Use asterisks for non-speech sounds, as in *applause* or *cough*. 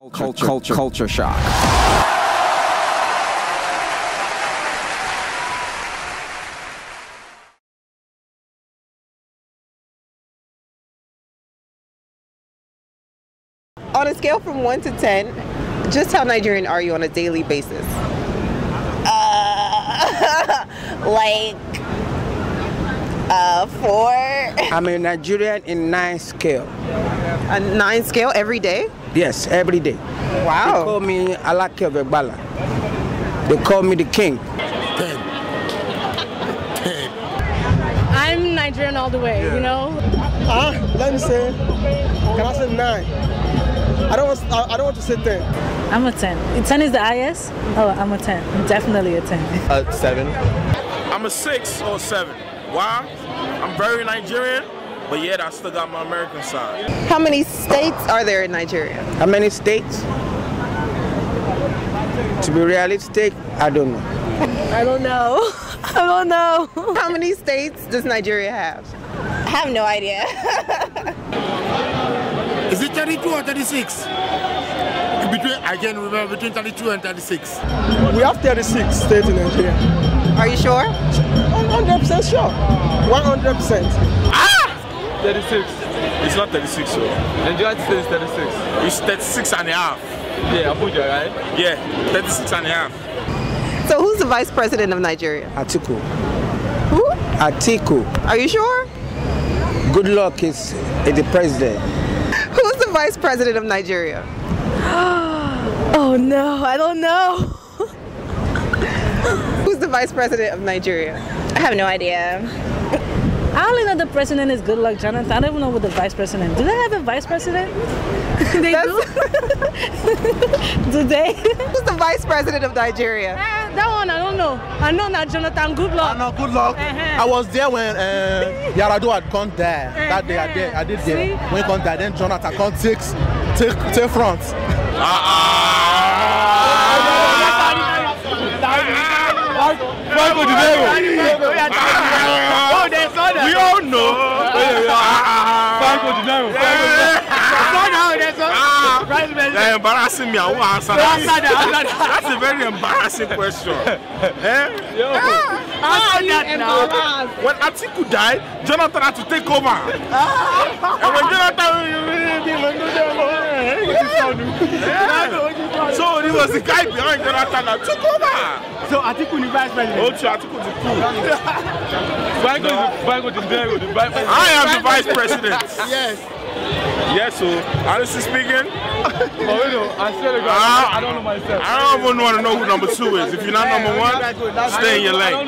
Culture, culture, culture shock. On a scale from 1 to 10, just how Nigerian are you on a daily basis? Uh, *laughs* like uh, four. I'm a Nigerian in nine scale. A 9 scale every day? Yes, every day. Wow. They call me Alake of Egbala. They call me the king. Ten. I'm Nigerian all the way, you know? Ah, let me say, can I say nine? I don't want, I, I don't want to say ten. I'm a 10. 10 is the highest? Oh, I'm a 10. I'm definitely a 10. Uh, seven. I'm a six or seven. Why? I'm very Nigerian, but yet I still got my American side. How many states are there in Nigeria? How many states? To be realistic, I don't know. I don't know. *laughs* I don't know. How many states does Nigeria have? I have no idea. *laughs* Is it 32 or 36? Between, I can remember between 32 and 36. We have 36 states in Nigeria. Are you sure? 100% sure. 100%. 36. It's not 36, so. Nigeria state is 36. It's 36 and a half. Yeah, Abuja, right? Yeah, 36 and a half. So who's the vice president of Nigeria? Atiku. Who? Atiku. Are you sure? Good luck is, is the president. Who's the vice president of Nigeria? *gasps* Oh no, I don't know. *laughs* Who's the vice president of Nigeria? I have no idea. I only know the president is Goodluck Jonathan. I don't even know what the vice president. Do they have a vice president? *laughs* they do. *laughs* do they? *laughs* Who's the vice president of Nigeria? Ah, that one I don't know. I know that Jonathan good Goodluck. No, good luck. Uh-huh. I was there when uh, Yar'Adua had gone there. That day I did, I did there. When he gone there, then Jonathan come take, take, take front. We all know. They're embarrassing me. I won't answer that. That's a very embarrassing question. eh? When Atiku died, Jonathan had to take over. and when Jonathan. Yeah. So he was the guy behind Jonathan that took over. So Atiku the vice president. Oh, true, Atiku the coup. I I am the vice president. Yes. Yes, so honestly speaking, I swear to God, Ah. I don't know myself. I don't even want to know who number two is. If you're not number one, stay in your lane.